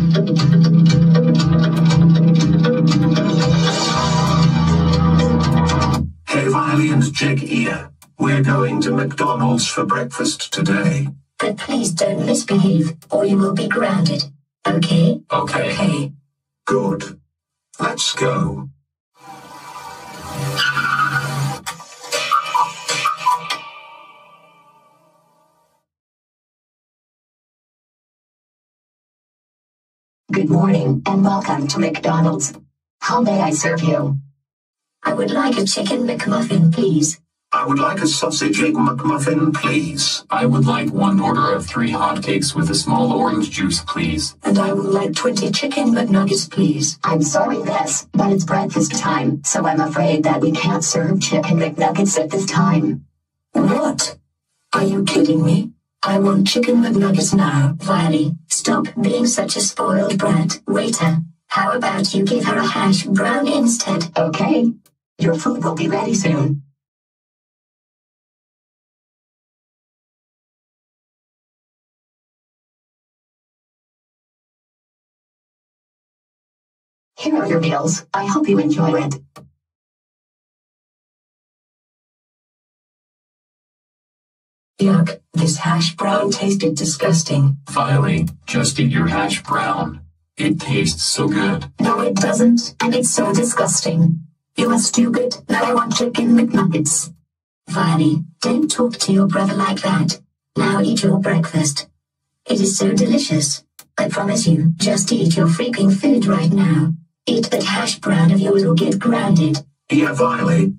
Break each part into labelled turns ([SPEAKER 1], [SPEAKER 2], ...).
[SPEAKER 1] Hey Violy and Jig here. We're going to McDonald's for breakfast today.
[SPEAKER 2] But please don't misbehave, or you will be grounded. Okay?
[SPEAKER 1] Okay.
[SPEAKER 2] Okay.
[SPEAKER 1] Good. Let's go.
[SPEAKER 2] Good morning, and welcome to McDonald's. How may I serve you? I would like a chicken McMuffin, please.
[SPEAKER 1] I would like a sausage egg McMuffin, please.
[SPEAKER 3] I would like one order of three hotcakes with a small orange juice, please.
[SPEAKER 2] And I would like 20 chicken McNuggets, please. I'm sorry, Miss, but it's breakfast time, so I'm afraid that we can't serve chicken McNuggets at this time. What? Are you kidding me? I want chicken McNuggets now, Violy. Stop being such a spoiled brat. Waiter, how about you give her a hash brown instead? Okay. Your food will be ready soon. Here are your meals. I hope you enjoy it. Yuck, this hash brown tasted disgusting.
[SPEAKER 3] Violy, just eat your hash brown. It tastes so good.
[SPEAKER 2] No, it doesn't, and it's so disgusting. You are stupid. Now I want chicken McNuggets. Violy, don't talk to your brother like that. Now eat your breakfast. It is so delicious. I promise you, just eat your freaking food right now. Eat that hash brown of yours or get grounded.
[SPEAKER 1] Here,
[SPEAKER 3] Violy.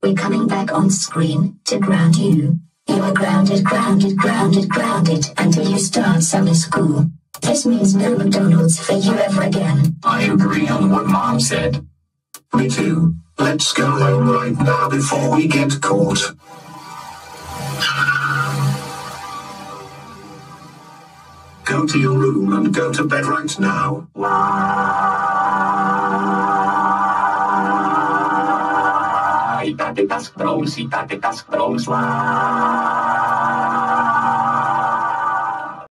[SPEAKER 2] We're coming back on screen to ground you. You are grounded, grounded, grounded, grounded until you start summer school. This means no McDonald's for you ever again.
[SPEAKER 3] I agree on what Mom said.
[SPEAKER 1] Me too. Let's go home right now before we get caught. Go to your room and go to bed right now.
[SPEAKER 3] Citatetas Pros, tak Pros lá.